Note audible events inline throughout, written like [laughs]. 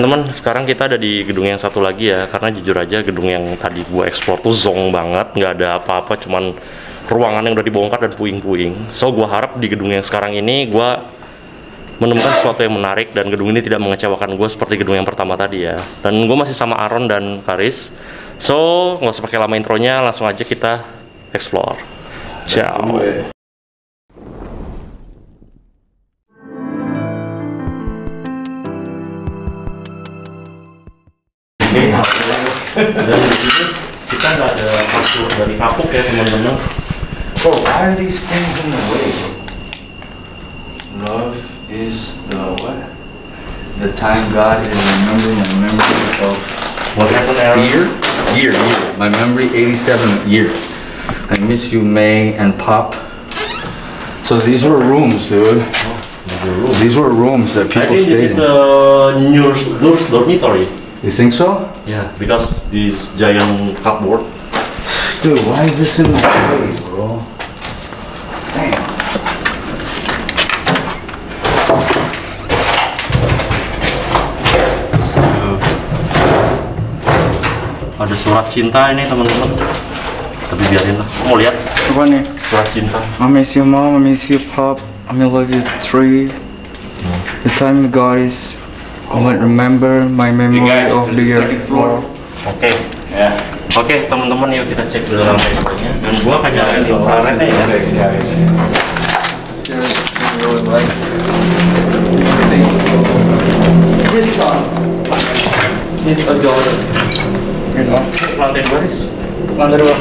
Teman-teman, sekarang kita ada di gedung yang satu lagi ya, karena jujur aja gedung yang tadi gua eksplor tuh zong banget, nggak ada apa-apa, cuman ruangan yang udah dibongkar dan puing-puing. So, gua harap di gedung yang sekarang ini gua menemukan sesuatu yang menarik dan gedung ini tidak mengecewakan gue seperti gedung yang pertama tadi ya. Dan gue masih sama Aaron dan Karis. So, nggak usah pakai lama intronya, langsung aja kita explore. Ciao. Oke, dan di sini kita nggak ada kasur dari kapuk ya teman-teman. Why are these things in the way? Love is the what? The time God is remembering my memory of What happened, year? Year, year. My memory 87 year. I miss you, May and Pop. So these were rooms, dude. These were rooms that people I think this is in. a dormitory. You think so? Yeah, because this giant cupboard. Dude, why is this in the way, bro? Damn. Ada surat cinta ini teman-teman. Tapi biarin lah. Mau lihat Apa nih? surat cinta? I miss you mom, I miss you pop, I love you three. The time God is won't remember my memory of the year. Oke. Yeah. Oke, teman-teman yuk kita cek dulu lantai duanya. Dan gua akan nyalain infrarednya ya. It's a daughter. You know? Lantai dua, Riz. Lantai dua.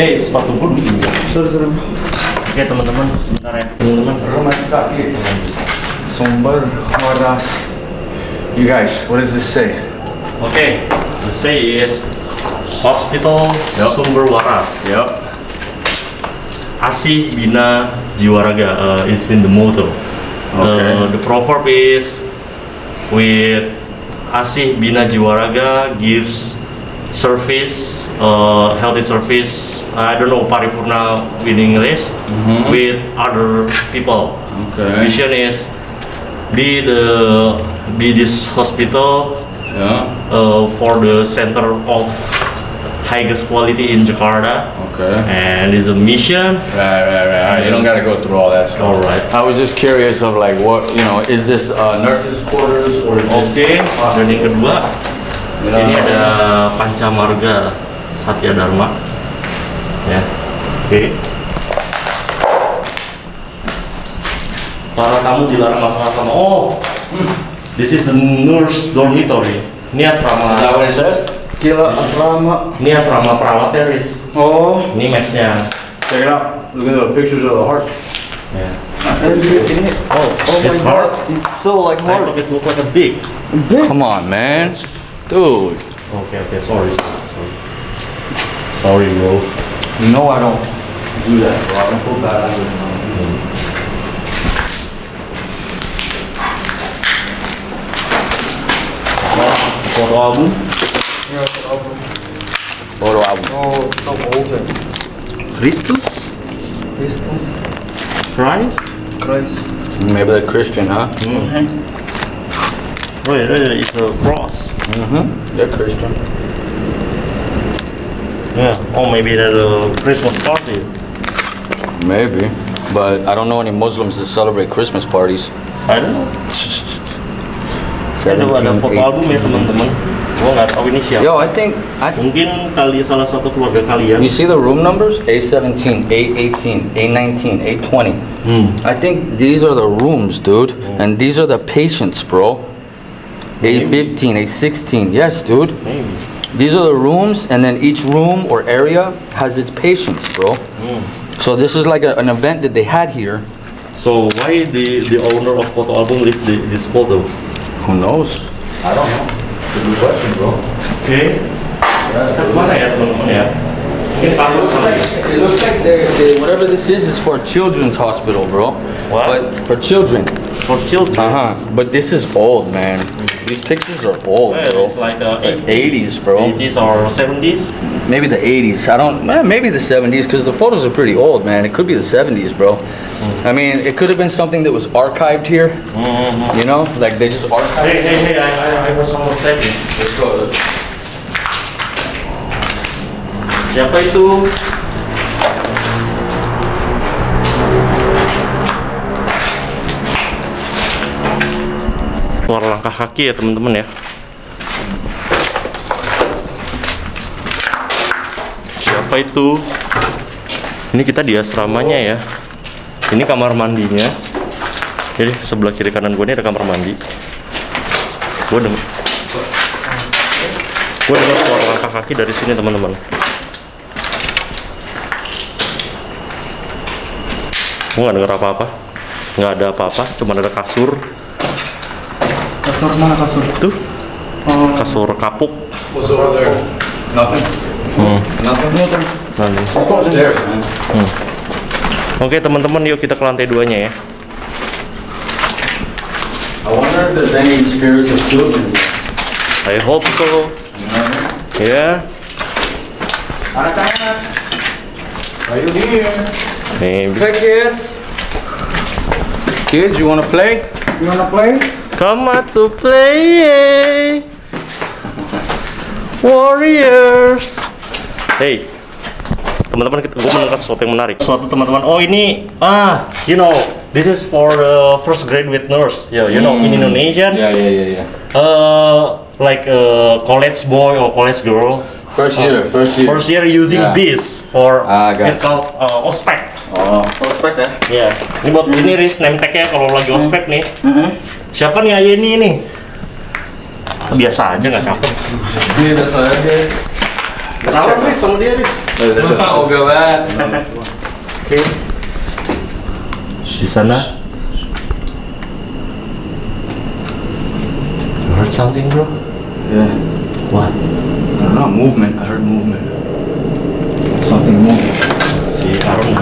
Eh, sepatu gue dulu. Sorry, sorry. Oke, teman-teman, sebentar ya. Teman-teman. Rumah sakit. Sumber waras. You guys, what does this say? Okay, the say is Hospital Yup. Sumber Waras. Yep. Asih Bina Jiwaraga. Uh, it's been the motto. Uh, Okay. the proverb is with Asih Bina Jiwaraga gives service, uh, healthy service. I don't know paripurna in English with other people. Okay. Vision is be the be this hospital Yeah. uh, for the center of highest quality in Jakarta, Okay. and it's a mission. Right, right, right. All right. You don't gotta go through all that stuff. All right. I was just curious of like what you know. Is this uh, nurses' quarters or is Oke, this? dan yang kedua ini ada Pancamarga Satya Dharma. Ya, oke. Para tamu dilarang masuk asrama. Oh, this is the nurse dormitory. Ini asrama. says? Gila, asrama. Ini asrama perawat ya, Riz. Oh, Ini mesnya. Check it out. Look at the pictures of the heart. Ya. ini. Oh, oh It's my hard. god. It's so like I hard. thought it looked like a dick. Come on, man. Dude. Okay, okay, sorry, sorry. Sorry, bro. You know I don't do that, bro. I don't put bad in my Foto album. Photo album. Oh, it's so open. Christus? Christus. Christ? Christ. Maybe they're Christian, huh? Oh, yeah, it's a cross. Mm-hmm. They're Christian. Yeah. Oh, maybe that's a Christmas party. Maybe. But I don't know any Muslims that celebrate Christmas parties. I don't know. Ada foto album ya teman-teman. Gua nggak tahu ini siapa. Yo, I think I Mungkin kali salah satu keluarga kalian. You see the room numbers? A17, A18, A19, A20. Hmm. I think these are the rooms, dude. And these are the patients, bro. A15, A16. Yes, dude. Maybe. These are the rooms, and then each room or area has its patients, bro. So this is like a- an event that they had here. So why the the owner of photo album leave the, this photo? Who knows? I don't know. Good question, bro. Oke. Kita kemana ya teman-teman ya? Mungkin panas kali ya. It looks like they, they, whatever this is is for a children's hospital, bro. What? But for children. For children. Uh huh. But this is old, man. These pictures are old, Well, bro. it's like uh, Like 80s, 80s, bro. 80s or 70s. Maybe the 80s. I don't. eh, Maybe the 70s because the photos are pretty old, man. It could be the 70s, bro. I mean, it could have been something that was archived here. You know, like they just archived. Hey, hey, hey, I, I, I was almost tagging. Let's go. let's- Siapa itu? Langkah kaki ya teman-teman ya. Siapa itu? Ini kita di asramanya ya. Ini kamar mandinya. Jadi sebelah kiri kanan gue ini ada kamar mandi. Gue denger, gue dengar suara langkah kaki dari sini teman-teman. Gue nggak denger apa-apa, nggak ada apa-apa, cuma ada kasur. Kasur mana kasur? Tuh, Oh, kasur kapuk. What's over there? Nothing. Hmm. Nothing. Nanti. Upstairs, man. Oke teman-teman, yuk kita ke lantai duanya ya. I wonder if there's any spirits of children. here. I hope so. Ya, Anak-anak, are you here? maybe. Hey kids, Kids, you wanna play? you wanna play? Come out to play, Warriors. Hey, teman-teman, kita gue menemukan sesuatu yang menarik. Suatu teman-teman, oh ini, ah, you know, this is for the first grade with nurse. Yeah, you know, in Indonesian, Yeah, yeah, yeah, yeah. uh, like a college boy or college girl, First year, first year. first year using Yeah. this for Ah, it called uh, ospek. Oh, prospect ya? Ya, ini buat ini Riz, name tag-nya kalau lagi ospek nih. Siapa nih Ayeni nih? Biasa aja nggak cakep. Iya, that's all right. Kenalan Riz sama dia Riz. Oh, go [laughs] bad. Di sana. You heard something bro? Yeah. What? I don't know, movement. I heard movement. Something moving. Si Aaron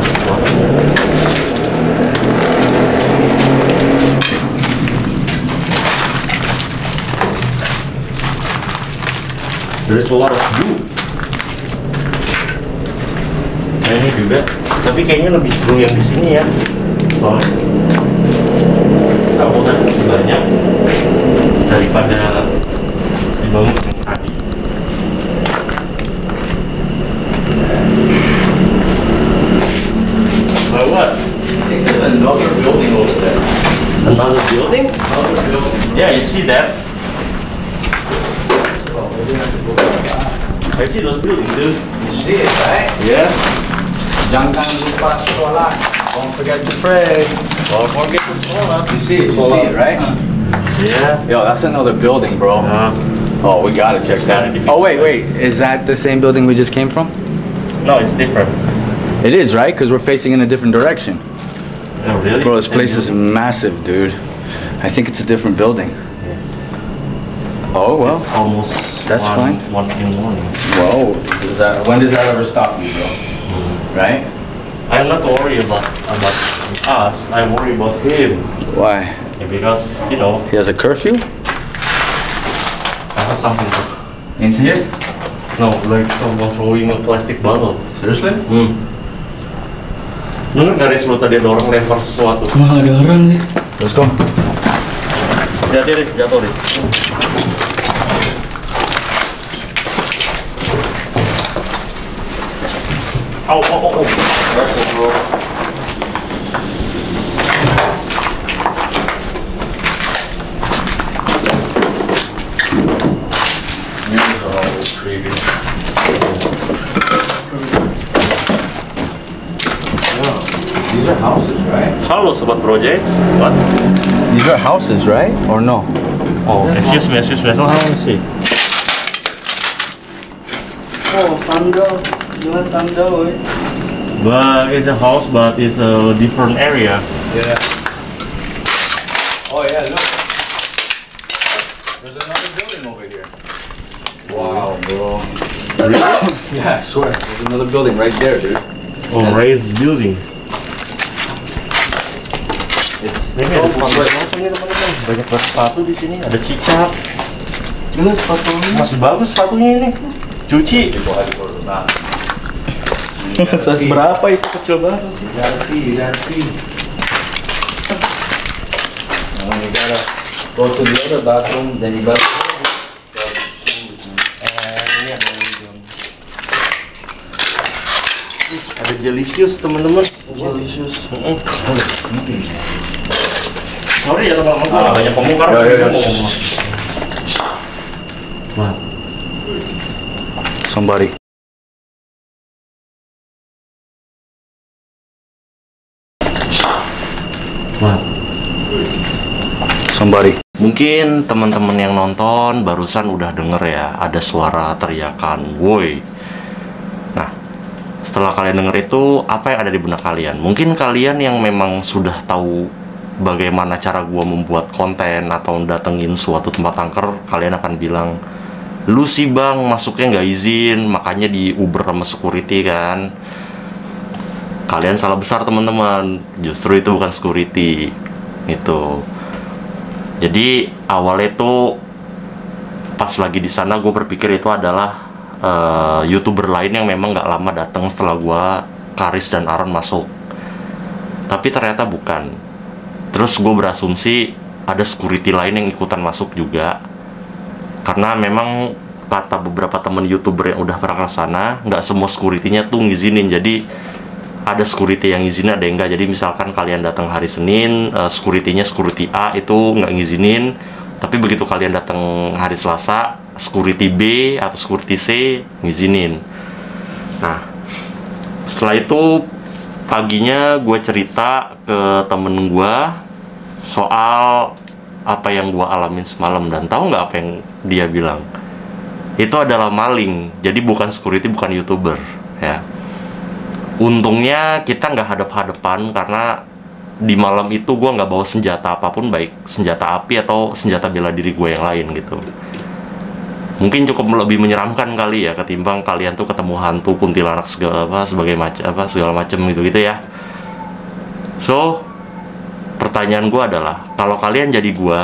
There's a lot of blue. Nah ini juga, tapi kayaknya lebih seru yang di sini ya. Soalnya bangunan masih banyak daripada dibangun yang tadi. What? I think there's another building over there. Another building? Another building. Yeah, you see that? I see those buildings, dude. You see it, right? Yeah. Jangan lupa sholat. Don't forget to pray. Don't forget to sholat. You see it, you see it, right? Yeah. Yo, that's another building, bro. Uh, Oh, we gotta check that. gotta Oh, wait, wait. Is that the same building we just came from? no, it's different. It is, right? Because we're facing in a different direction. Oh, really? Bro, this place is massive, dude. I think it's a different building. Oh, well. It's almost That's one, fine. one in the morning. Whoa. Does that, when does that ever stop you, bro? Right? I'm not worried about about us. I worry about him Why? Because you know He has a curfew? I have something. To, In here? no, like someone throwing a plastic bottle. Seriously? Hmm. Dengar dari sebelum tadi ada orang lempar sesuatu. Wah ada orang sih. Let's go. Jadi Riz, jatuh Riz. Au, au, au, au. These are houses, right? Halo sobat projects. What? These are houses, right? Or no? Oh, excuse me, excuse me. So how sih? Oh sandal, jual sandal. But it's a house, but it's a different area. Yeah. Oh yeah, look. There's another building over here. Wow, bro. [coughs] yeah, I swear. There's another building right there, dude. Oh, raised building. It's Ini ada sepatu apa ini teman-teman? Banyak banget sepatu di sini. Ada cicak. Gila sepatunya. Masih bagus sepatunya ini. Cuci. [laughs] Size berapa itu kecil banget sih? Gotta pee. Now you gotta go to the other bathroom, then you ini ada ada jelicious teman-teman. Jelicious. Sorry ya teman-teman, gua banyak karena Ya, ya, ya. Somebody. Somebody. Mungkin teman-teman yang nonton barusan udah denger ya ada suara teriakan woi. Nah, setelah kalian denger itu apa yang ada di benak kalian? Mungkin kalian yang memang sudah tahu bagaimana cara gua membuat konten atau datengin suatu tempat angker, kalian akan bilang lu sih bang masuknya nggak izin makanya di Uber sama security kan kalian salah besar teman-teman justru itu bukan security itu jadi awalnya itu pas lagi di sana gue berpikir itu adalah eh, youtuber lain yang memang nggak lama datang setelah gue Karis dan Aaron masuk. Tapi ternyata bukan. Terus gue berasumsi ada security lain yang ikutan masuk juga. Karena memang kata beberapa teman youtuber yang udah pernah ke sana nggak semua security-nya tuh ngizinin. Jadi ada security yang ngizinin ada yang enggak. Jadi misalkan kalian datang hari Senin eh, security-nya security A itu nggak ngizinin tapi begitu kalian datang hari Selasa security B atau security C ngizinin. Nah setelah itu paginya gue cerita ke temen gue soal apa yang gue alamin semalam. Dan tahu nggak apa yang dia bilang? Itu adalah maling. Jadi bukan security bukan youtuber ya untungnya kita nggak hadap-hadapan karena di malam itu gue nggak bawa senjata apa pun baik senjata api atau senjata bela diri gue yang lain gitu. Mungkin cukup lebih menyeramkan kali ya ketimbang kalian tuh ketemu hantu kuntilanak segala apa sebagai macam apa segala macam gitu gitu ya. So pertanyaan gue adalah kalau kalian jadi gue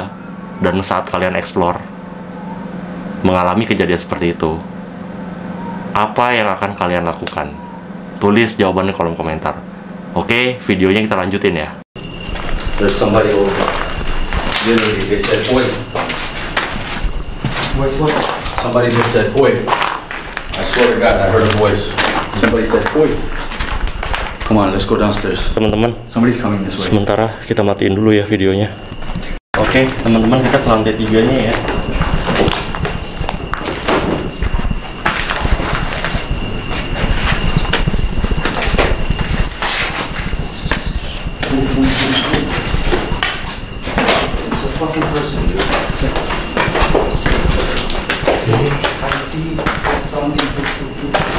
dan saat kalian explore mengalami kejadian seperti itu apa yang akan kalian lakukan tulis jawabannya di kolom komentar oke videonya kita lanjutin ya There's somebody over. Literally, they said, "Oi." Voice what? Somebody just said, "Oi." I swear to God, I heard a voice. Somebody said, "Oi." Come on, let's go downstairs. teman-teman Somebody's coming this way. sementara kita matiin dulu ya videonya oke teman-teman kita ke lantai tiganya ya It's a fucking person, dude. I see something.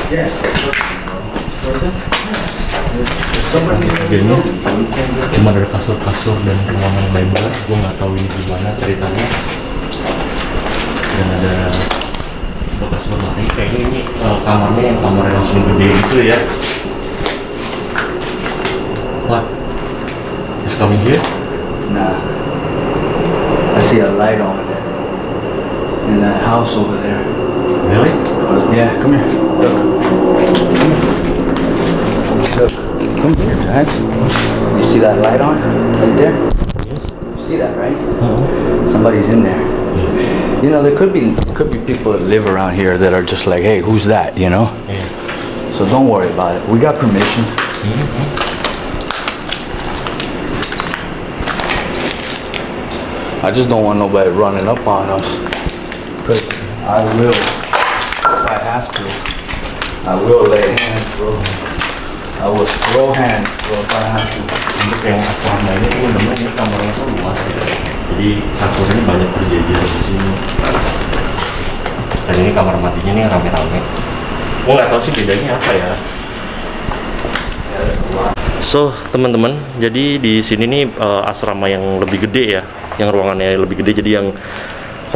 Yeah. Person? Tiganya cuma ada kasur-kasur dan ruangan lebar gue nggak tahu ini gimana ceritanya dan ada bekas lemari kayaknya ini eh, kamarnya yang kamar yang langsung gede gitu ya what is coming here Nah. I see a light on. In that house over there. really Yeah, come here. Look. Look. Come here, Dad. You see that light on? Right there? You see that, right? Uh-huh. Somebody's in there. You know, there could be could be people that live around here that are just like, hey, who's that? You know? Yeah. So don't worry about it. We got permission. Mm-hmm. I just don't want nobody running up on us. Cause I will, if I have to, I will lay hands, bro. I have to. untuk yang asrama ini tuh bener ini kamarnya tuh luas ya. Jadi kasurnya banyak berjejer di sini. Dan ini kamar mandinya nih rame-rame. Gue nggak tahu sih bedanya apa ya. So teman-teman jadi di sini nih eh, asrama yang lebih gede ya. Yang ruangannya lebih gede jadi yang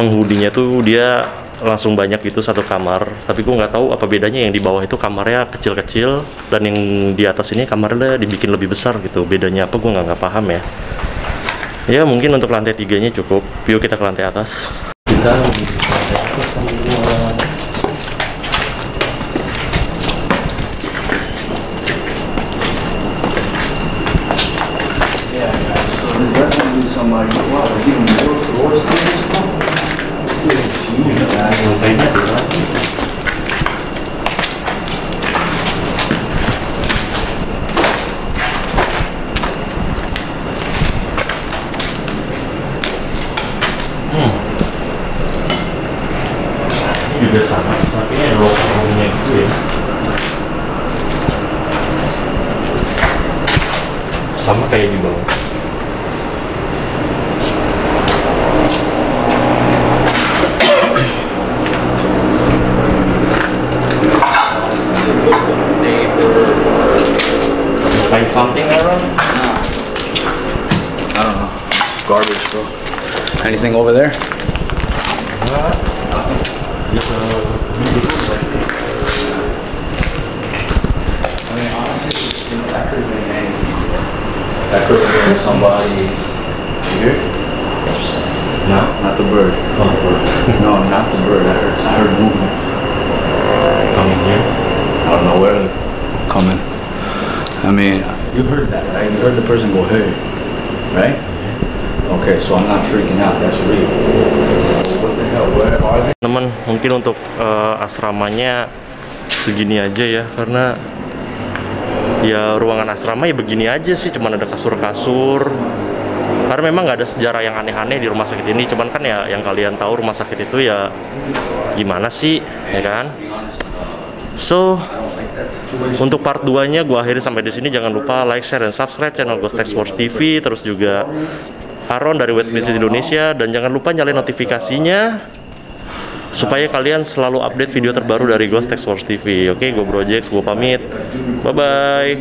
penghuninya tuh dia langsung banyak itu satu kamar tapi gue nggak tahu apa bedanya yang di bawah itu kamarnya kecil-kecil dan yang di atas ini kamarnya dibikin lebih besar gitu bedanya apa gue nggak nggak paham ya Ya mungkin untuk lantai tiganya cukup. Yuk kita ke lantai atas. Kita di lantai atas semua. Yeah, guys. So there's definitely somebody. Wow, there's even more floors to this one. This is huge, guys. Lantainya ada lagi. Hmm. Ini juga sama, tapi ini ada locker room-nya gitu ya. Sama kayak di bawah. Find something Aaron? I don't know. Garbage, bro. Anything over there? Just a like this. I mean, honestly, you know, that could have been anything. That could have been somebody here. No? Not the bird. Oh, bird. [laughs] No, not the bird. I heard, I heard movement. Coming here. I don't know where they're coming. I mean, you heard that, right? You heard the person go, hey, right? Mm-hmm. Okay, so I'm not freaking out. That's real. Teman, mungkin untuk eh, asramanya segini aja ya, karena ya ruangan asrama ya begini aja sih, cuman ada kasur-kasur. Karena memang nggak ada sejarah yang aneh-aneh di rumah sakit ini, cuman kan ya yang kalian tahu rumah sakit itu ya gimana sih, ya kan? So, untuk part 2-nya gua akhiri sampai di sini. Jangan lupa like, share, dan subscribe channel Ghost Tech Sports TV. Terus juga Aaron dari West Business Indonesia. Dan jangan lupa nyalain notifikasinya supaya kalian selalu update video terbaru dari Ghost Tech Sports TV. Oke, gue Brojex, gue pamit. Bye-bye.